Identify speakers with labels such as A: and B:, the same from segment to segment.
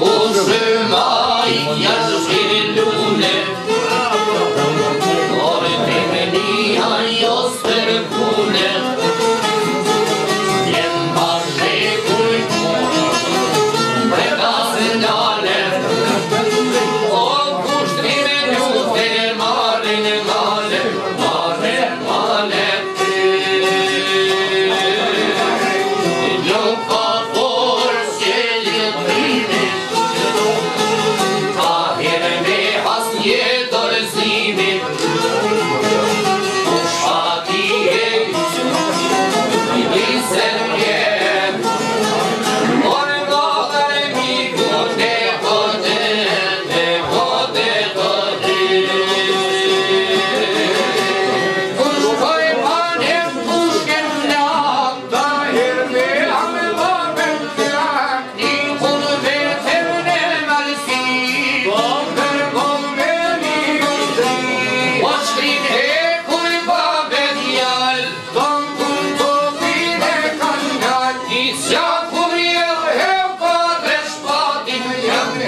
A: Ursula, ich ja so schön,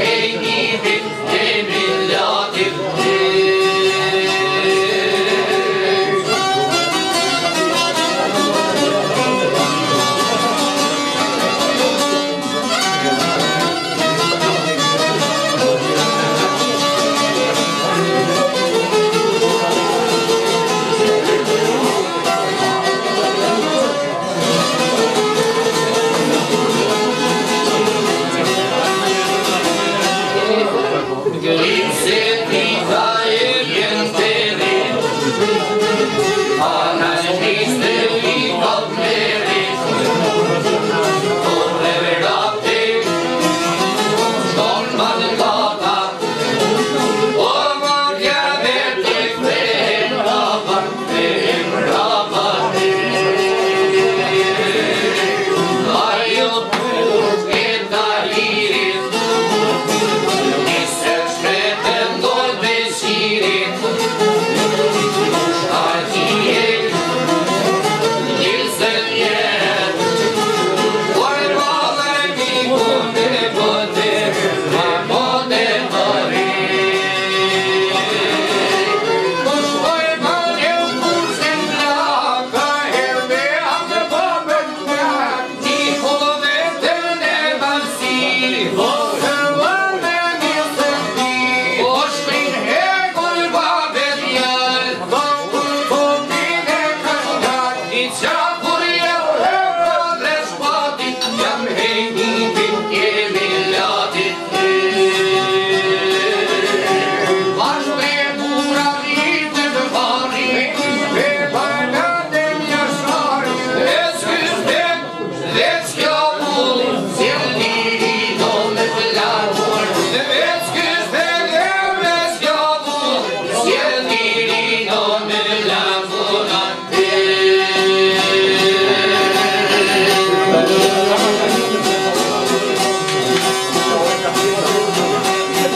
A: Hey. querido ser.